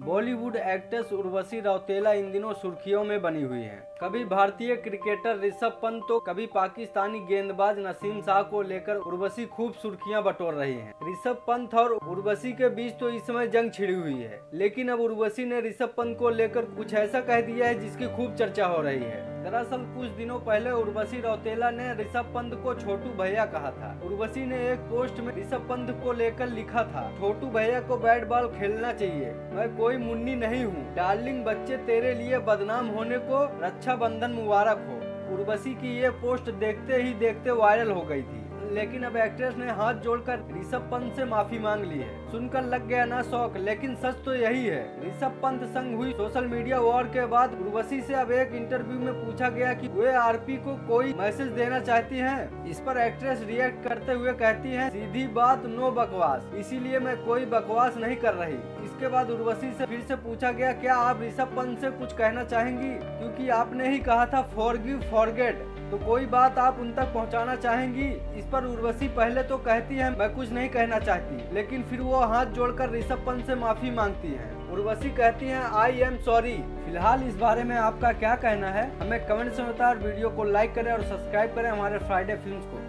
Bollywood actress Urvashi Rautela इन दिनों सुर्खियों में बनी हुई हैं। कभी भारतीय क्रिकेटर ऋषभ पंत तो कभी पाकिस्तानी गेंदबाज नसीम शाह को लेकर उर्वशी खूब सुर्खियाँ बटोर रही हैं। ऋषभ पंत और उर्वशी के बीच तो इस समय जंग छिड़ी हुई है, लेकिन अब उर्वशी ने ऋषभ पंत को लेकर कुछ ऐसा कह दिया है जिसकी खूब चर्चा हो रही है दरअसल कुछ दिनों पहले उर्वशी रौतेला ने ऋषभ पंत को छोटू भैया कहा था। उर्वशी ने एक पोस्ट में ऋषभ पंत को लेकर लिखा था, छोटू भैया को बैट बॉल खेलना चाहिए। मैं कोई मुन्नी नहीं हूँ। डार्लिंग बच्चे तेरे लिए बदनाम होने को रक्षा बंधन मुबारक हो। उर्वशी की ये पोस्ट देखते ही देखते वायरल हो गई थी। लेकिन अब एक्ट्रेस ने हाथ जोड़कर ऋषभ पंत से माफ़ी मांग ली है। सुनकर लग गया ना शौक, लेकिन सच तो यही है। ऋषभ पंत संग हुई सोशल मीडिया वॉर के बाद उर्वशी से अब एक इंटरव्यू में पूछा गया कि वे आरपी को कोई मैसेज देना चाहती हैं। इस पर एक्ट्रेस रिएक्ट करते हुए कहती हैं, सीधी बात, नो बकवास। इसीलिए मैं कोई बकवास नहीं कर रही। इसके बाद उर्वशी से फिर से पूछा गया, क्या आप ऋषभ पंत से कुछ कहना चाहेंगी? क्योंकि आपने ही कहा था, फॉरगिव, फॉरगेट। तो कोई बात आप उन तक पहुंचाना चाहेंगी। इस पर उर्वशी पहले तो कहती है, मैं कुछ नहीं कहना चाहती। लेकिन फिर वो हाथ जोड़कर ऋषभ पंत से माफ़ी मांगती है। उर्वशी कहती है आई एम सॉरी फ़िलहाल इस बारे में आपका क्या कहना है? हमें कमेंट से बताओ वीडियो को लाइक करें और सब्सक्राइब करें हमारे फ्राइडे फ़िल्म को।